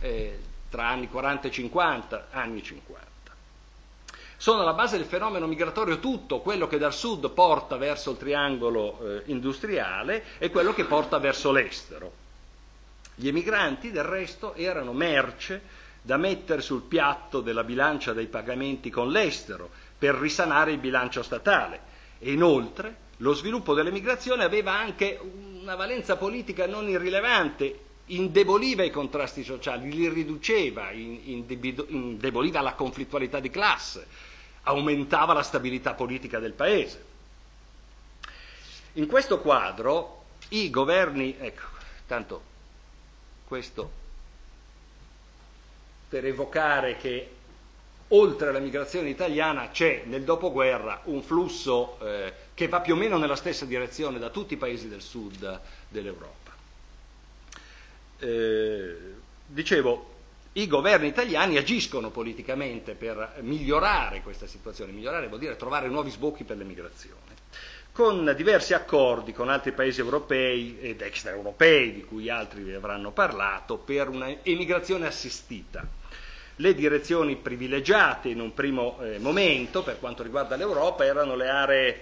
eh, tra anni 40 e 50, anni 50. Sono alla base del fenomeno migratorio tutto quello che dal sud porta verso il triangolo eh, industriale e quello che porta verso l'estero. Gli emigranti, del resto, erano merce da mettere sul piatto della bilancia dei pagamenti con l'estero per risanare il bilancio statale. E inoltre lo sviluppo dell'emigrazione aveva anche una valenza politica non irrilevante, indeboliva i contrasti sociali, li riduceva, indeboliva la conflittualità di classe, aumentava la stabilità politica del paese. In questo quadro i governi, ecco, tanto questo per evocare che oltre alla migrazione italiana c'è nel dopoguerra un flusso eh, che va più o meno nella stessa direzione da tutti i paesi del sud dell'Europa. Eh, dicevo, i governi italiani agiscono politicamente per migliorare questa situazione, migliorare vuol dire trovare nuovi sbocchi per l'emigrazione, con diversi accordi con altri paesi europei ed extraeuropei, di cui altri vi avranno parlato, per un'emigrazione assistita. Le direzioni privilegiate in un primo eh, momento per quanto riguarda l'Europa erano le aree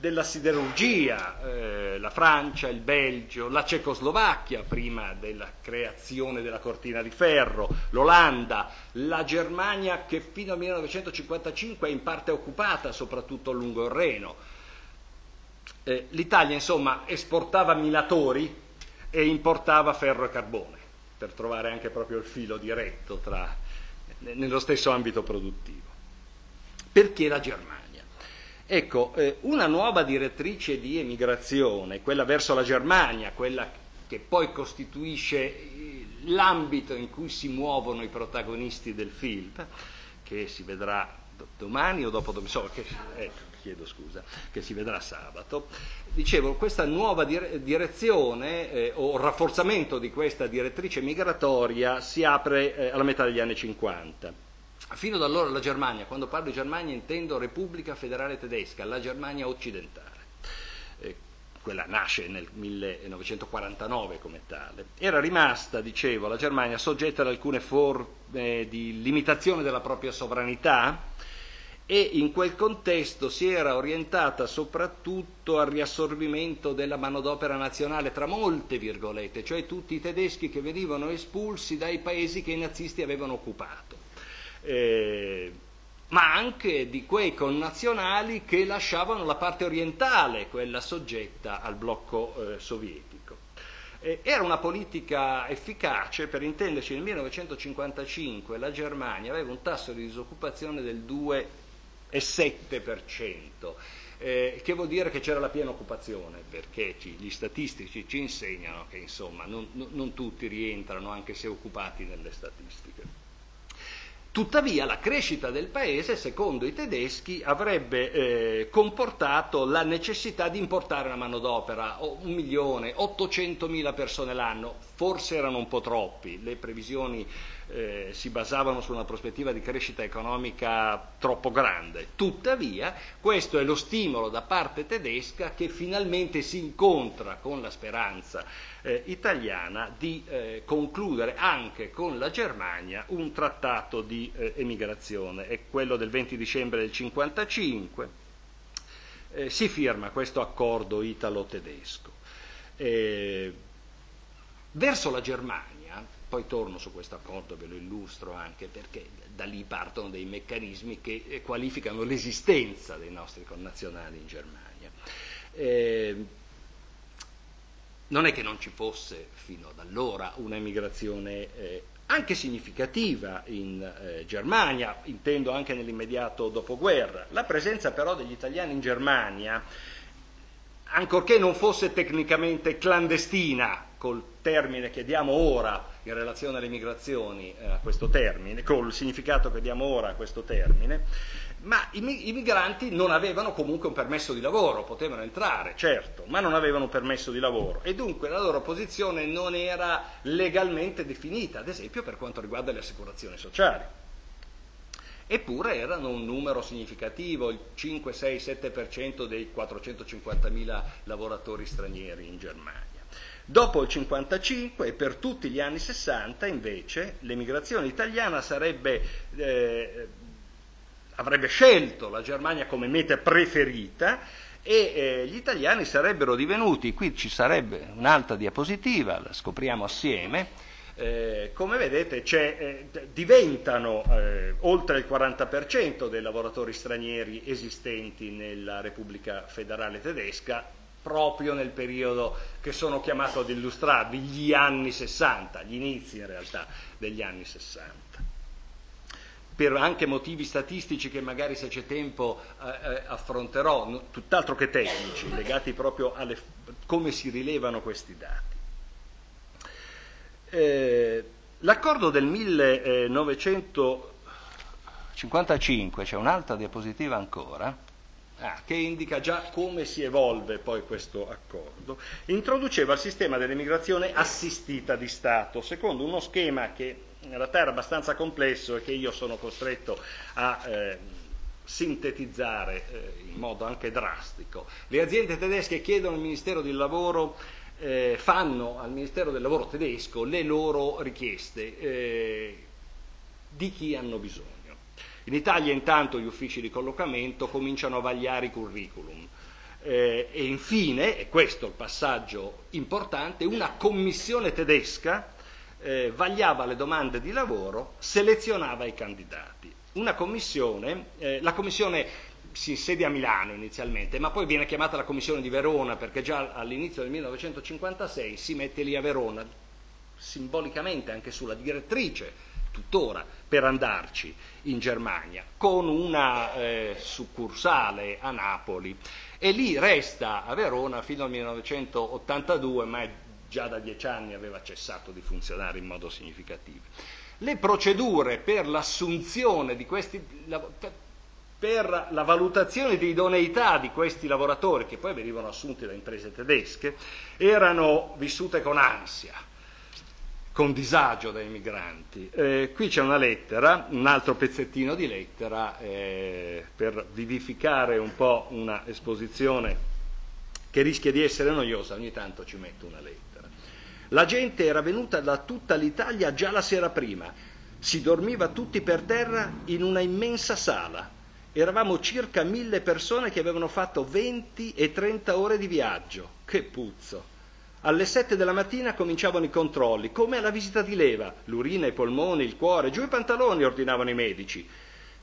della siderurgia, eh, la Francia, il Belgio, la Cecoslovacchia prima della creazione della cortina di ferro, l'Olanda, la Germania che fino al 1955 è in parte occupata soprattutto lungo il Reno. Eh, L'Italia insomma esportava minatori e importava ferro e carbone per trovare anche proprio il filo diretto tra, nello stesso ambito produttivo. Perché la Germania? Ecco, eh, una nuova direttrice di emigrazione, quella verso la Germania, quella che poi costituisce eh, l'ambito in cui si muovono i protagonisti del film, che si vedrà domani o dopo domani, so, che, ecco, chiedo scusa, che si vedrà sabato. Dicevo, questa nuova dire- direzione eh, o rafforzamento di questa direttrice migratoria si apre eh, alla metà degli anni 50. Fino ad allora la Germania, quando parlo di Germania intendo Repubblica Federale Tedesca, la Germania occidentale. Quella nasce nel 1949 come tale. Era rimasta, dicevo, la Germania soggetta ad alcune forme di limitazione della propria sovranità e in quel contesto si era orientata soprattutto al riassorbimento della manodopera nazionale tra molte virgolette, cioè tutti i tedeschi che venivano espulsi dai paesi che i nazisti avevano occupato eh, ma anche di quei connazionali che lasciavano la parte orientale, quella soggetta al blocco eh, sovietico. Eh, era una politica efficace, per intenderci nel 1955 la Germania aveva un tasso di disoccupazione del 2,7%. Eh, che vuol dire che c'era la piena occupazione, perché ci, gli statistici ci insegnano che insomma non, non tutti rientrano anche se occupati nelle statistiche. Tuttavia la crescita del paese, secondo i tedeschi, avrebbe eh, comportato la necessità di importare una manodopera, un milione, 800 mila persone l'anno, forse erano un po' troppi, le previsioni eh, si basavano su una prospettiva di crescita economica troppo grande. Tuttavia, questo è lo stimolo da parte tedesca che finalmente si incontra con la speranza eh, italiana di eh, concludere anche con la Germania un trattato di eh, emigrazione. È quello del 20 dicembre del 1955. Eh, si firma questo accordo italo-tedesco. Verso la Germania poi torno su questo accordo, ve lo illustro anche perché da lì partono dei meccanismi che eh, qualificano l'esistenza dei nostri connazionali in Germania. Eh, non è che non ci fosse fino ad allora un'emigrazione eh, anche significativa in eh, Germania, intendo anche nell'immediato dopoguerra. La presenza però degli italiani in Germania, ancorché non fosse tecnicamente clandestina, col termine che diamo ora in relazione alle migrazioni eh, a questo termine, col significato che diamo ora a questo termine, ma i, migranti non avevano comunque un permesso di lavoro, potevano entrare, certo, ma non avevano un permesso di lavoro e dunque la loro posizione non era legalmente definita, ad esempio per quanto riguarda le assicurazioni sociali. Eppure erano un numero significativo, il 5, 6, 7% dei 450.000 lavoratori stranieri in Germania. Dopo il 55 e per tutti gli anni 60 invece l'emigrazione italiana sarebbe, eh, avrebbe scelto la Germania come meta preferita e eh, gli italiani sarebbero divenuti, qui ci sarebbe un'altra diapositiva, la scopriamo assieme, eh, come vedete eh, diventano eh, oltre il 40% dei lavoratori stranieri esistenti nella Repubblica federale tedesca proprio nel periodo che sono chiamato ad illustrarvi, gli anni 60, gli inizi in realtà degli anni 60 per anche motivi statistici che magari se c'è tempo eh, eh affronterò, tutt'altro che tecnici, legati proprio a come si rilevano questi dati. Eh, l'accordo del 1955, c'è un'altra diapositiva ancora, ah, che indica già come si evolve poi questo accordo, introduceva il sistema dell'immigrazione assistita di Stato, secondo uno schema che in realtà era abbastanza complesso e che io sono costretto a eh, sintetizzare eh, in modo anche drastico. Le aziende tedesche chiedono al Ministero del Lavoro, eh, fanno al Ministero del Lavoro tedesco le loro richieste eh, di chi hanno bisogno. In Italia intanto gli uffici di collocamento cominciano a vagliare i curriculum. Eh, e infine, e questo è il passaggio importante, una commissione tedesca eh, vagliava le domande di lavoro, selezionava i candidati. Una commissione, eh, la commissione si insedia a Milano inizialmente, ma poi viene chiamata la commissione di Verona perché già all'inizio del 1956 si mette lì a Verona, simbolicamente anche sulla direttrice tuttora per andarci in Germania, con una eh, succursale a Napoli e lì resta a Verona fino al 1982, ma già da dieci anni aveva cessato di funzionare in modo significativo. Le procedure per l'assunzione di questi per la valutazione di idoneità di questi lavoratori, che poi venivano assunti da imprese tedesche, erano vissute con ansia, con disagio dai migranti. Eh, qui c'è una lettera, un altro pezzettino di lettera, eh, per vivificare un po' una esposizione che rischia di essere noiosa, ogni tanto ci metto una lettera. La gente era venuta da tutta l'Italia già la sera prima. Si dormiva tutti per terra in una immensa sala. Eravamo circa mille persone che avevano fatto 20 e 30 ore di viaggio. Che puzzo! Alle sette della mattina cominciavano i controlli, come alla visita di leva. L'urina, i polmoni, il cuore, giù i pantaloni, ordinavano i medici.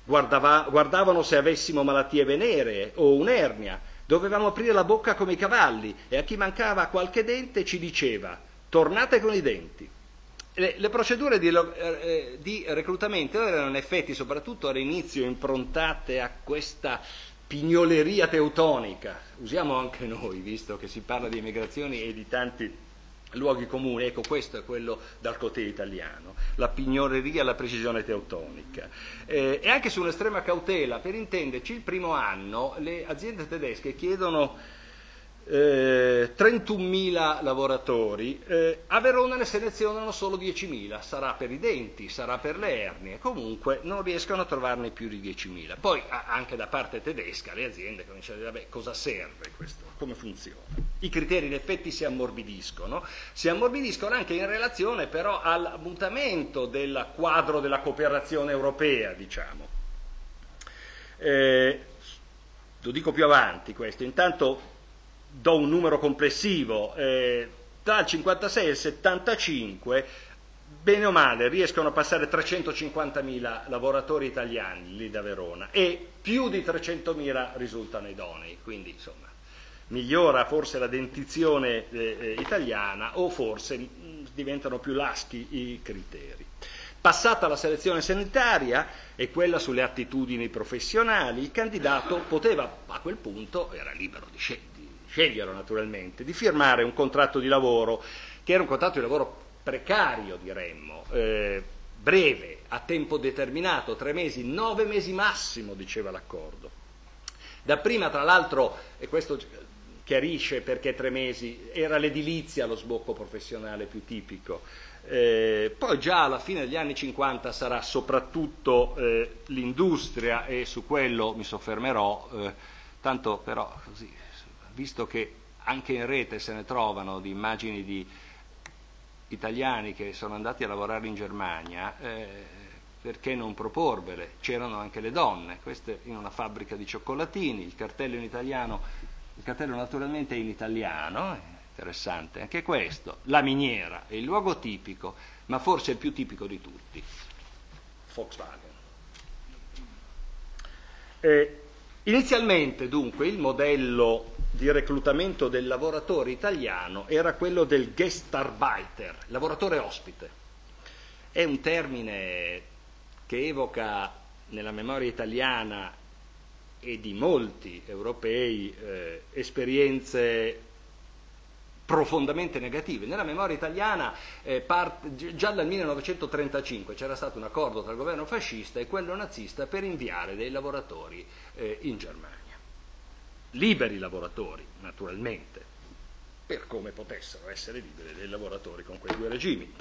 Guardava, guardavano se avessimo malattie veneree o un'ernia. Dovevamo aprire la bocca come i cavalli e a chi mancava qualche dente ci diceva tornate con i denti. Le, le procedure di, eh, di, reclutamento erano in effetti, soprattutto all'inizio, improntate a questa pignoleria teutonica. Usiamo anche noi, visto che si parla di emigrazioni e di tanti luoghi comuni. Ecco, questo è quello dal cotè italiano, la pignoleria, la precisione teutonica. Eh, e anche su un'estrema cautela, per intenderci, il primo anno le aziende tedesche chiedono eh, 31.000 lavoratori, eh, a Verona ne selezionano solo 10.000, sarà per i denti, sarà per le ernie, comunque non riescono a trovarne più di 10.000. Poi anche da parte tedesca le aziende cominciano a dire, vabbè, cosa serve questo, come funziona? I criteri in effetti si ammorbidiscono, si ammorbidiscono anche in relazione però al mutamento del quadro della cooperazione europea, diciamo. Eh, lo dico più avanti questo, intanto do un numero complessivo, eh, tra il 56 e il 75 bene o male riescono a passare 350.000 lavoratori italiani lì da Verona e più di 300.000 risultano idonei, quindi insomma migliora forse la dentizione eh, eh italiana o forse mh, mm, diventano più laschi i criteri. Passata la selezione sanitaria e quella sulle attitudini professionali, il candidato poteva a quel punto, era libero di, scegliere scegliero naturalmente, di firmare un contratto di lavoro che era un contratto di lavoro precario, diremmo, eh, breve, a tempo determinato, tre mesi, nove mesi massimo, diceva l'accordo. Dapprima, tra l'altro, e questo chiarisce perché tre mesi, era l'edilizia lo sbocco professionale più tipico. Eh, poi già alla fine degli anni 50 sarà soprattutto eh, l'industria e su quello mi soffermerò, eh, tanto però così visto che anche in rete se ne trovano di immagini di italiani che sono andati a lavorare in Germania, eh, perché non proporvele? C'erano anche le donne, queste in una fabbrica di cioccolatini, il cartello in italiano, il cartello naturalmente è in italiano, è interessante anche questo, la miniera è il luogo tipico, ma forse il più tipico di tutti, Volkswagen. Eh, inizialmente dunque il modello di reclutamento del lavoratore italiano era quello del Gestarbeiter, lavoratore ospite. È un termine che evoca nella memoria italiana e di molti europei eh, esperienze profondamente negative. Nella memoria italiana eh, part, già dal 1935 c'era stato un accordo tra il governo fascista e quello nazista per inviare dei lavoratori eh, in Germania liberi lavoratori, naturalmente, per come potessero essere liberi dei lavoratori con quei due regimi.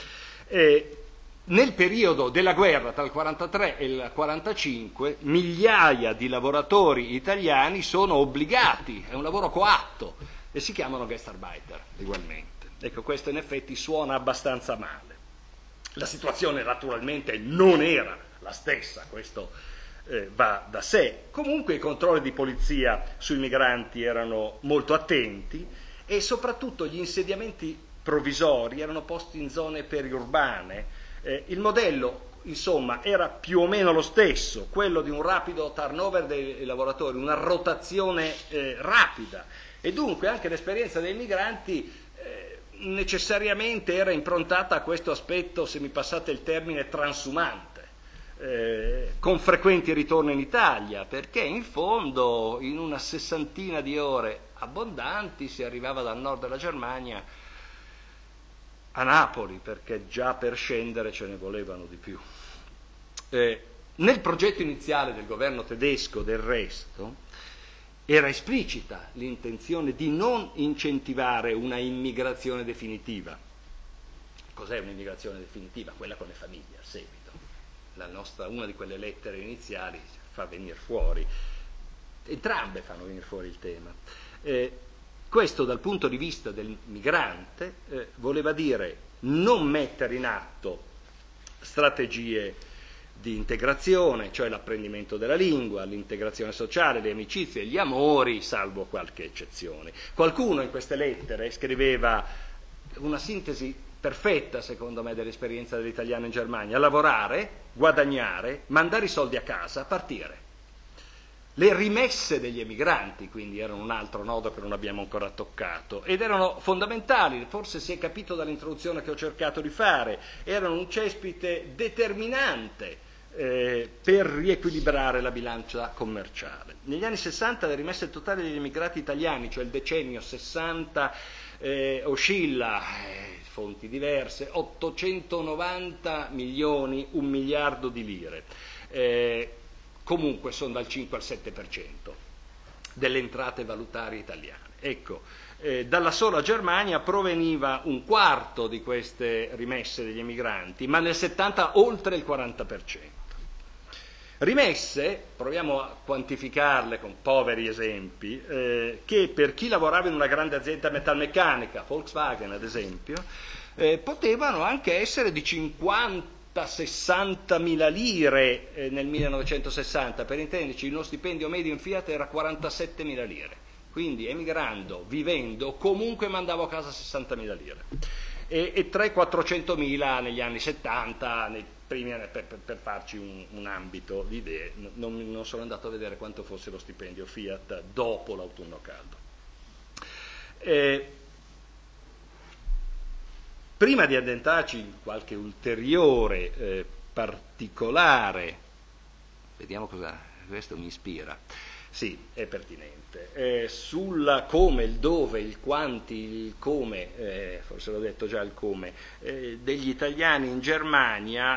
E nel periodo della guerra tra il 1943 e il 1945 migliaia di lavoratori italiani sono obbligati, è un lavoro coatto, e si chiamano Gestarbeiter ugualmente. Ecco, questo in effetti suona abbastanza male. La situazione naturalmente non era la stessa, questo eh, va da sé. Comunque i controlli di polizia sui migranti erano molto attenti e soprattutto gli insediamenti provvisori erano posti in zone periurbane. Eh, il modello insomma era più o meno lo stesso, quello di un rapido turnover dei lavoratori, una rotazione eh, rapida e dunque anche l'esperienza dei migranti eh, necessariamente era improntata a questo aspetto, se mi passate il termine, transumante eh, con frequenti ritorni in Italia, perché in fondo in una sessantina di ore abbondanti si arrivava dal nord della Germania a Napoli, perché già per scendere ce ne volevano di più. Eh, nel progetto iniziale del governo tedesco, del resto, era esplicita l'intenzione di non incentivare una immigrazione definitiva. Cos'è un'immigrazione definitiva? Quella con le famiglie, a seguito nostra, una di quelle lettere iniziali fa venire fuori, entrambe fanno venire fuori il tema. Eh, questo dal punto di vista del migrante eh, voleva dire non mettere in atto strategie di integrazione, cioè l'apprendimento della lingua, l'integrazione sociale, le amicizie, gli amori, salvo qualche eccezione. Qualcuno in queste lettere scriveva una sintesi perfetta, secondo me, dell'esperienza dell'italiano in Germania, lavorare, guadagnare, mandare i soldi a casa, partire. Le rimesse degli emigranti, quindi, erano un altro nodo che non abbiamo ancora toccato ed erano fondamentali, forse si è capito dall'introduzione che ho cercato di fare, erano un cespite determinante eh, per riequilibrare la bilancia commerciale. Negli anni 60 le rimesse totali degli emigrati italiani, cioè il decennio 60, eh, oscilla, eh, fonti diverse, 890 milioni, un miliardo di lire. Eh, comunque sono dal 5 al 7% delle entrate valutarie italiane. Ecco, eh, dalla sola Germania proveniva un quarto di queste rimesse degli emigranti, ma nel 70 oltre il 40%. Rimesse, proviamo a quantificarle con poveri esempi, eh, che per chi lavorava in una grande azienda metalmeccanica, Volkswagen ad esempio, eh, potevano anche essere di 50-60 mila lire eh, nel 1960, per intenderci uno stipendio medio in Fiat era 47 mila lire, quindi emigrando, vivendo, comunque mandavo a casa 60 mila lire. E, e 300-400 mila negli anni 70, nei per, per, per farci un, un, ambito di idee. Non, non, sono andato a vedere quanto fosse lo stipendio Fiat dopo l'autunno caldo. Eh, prima di addentrarci in qualche ulteriore eh, particolare, vediamo cosa questo mi ispira. Sì, è pertinente. Eh, sulla come, il dove, il quanti, il come, eh, forse l'ho detto già il come, eh, degli italiani in Germania